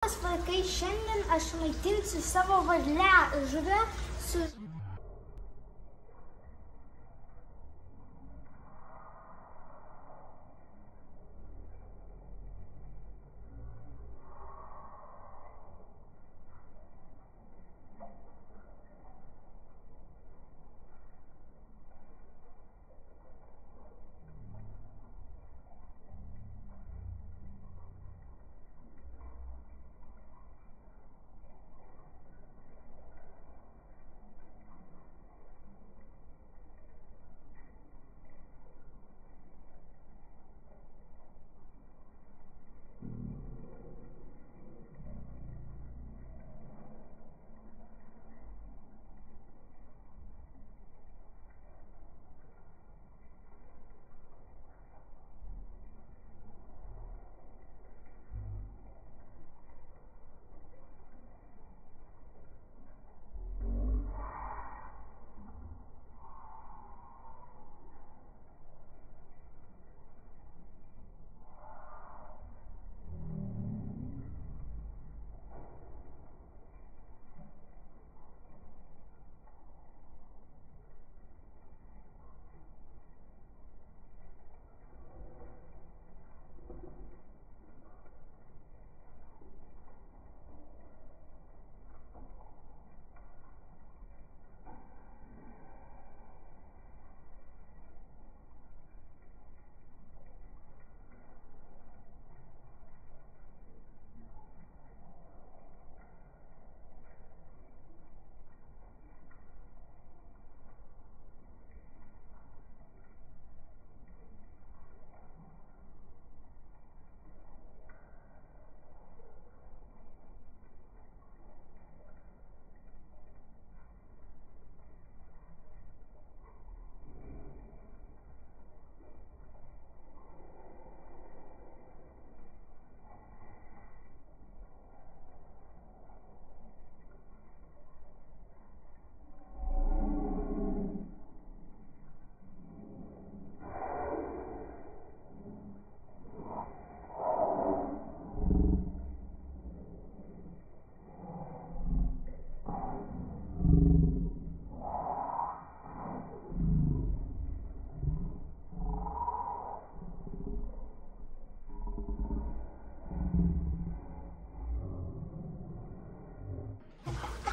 Labas vaikai, šiandien aš maitinsiu savo varlę žuvę su...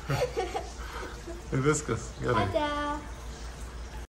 Viskas, gerai. Ate.